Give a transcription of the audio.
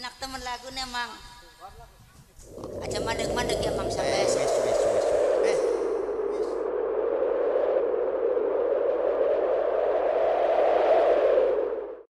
enak temen lagunya mang. Aja mandek mandek ya mang sampai eh,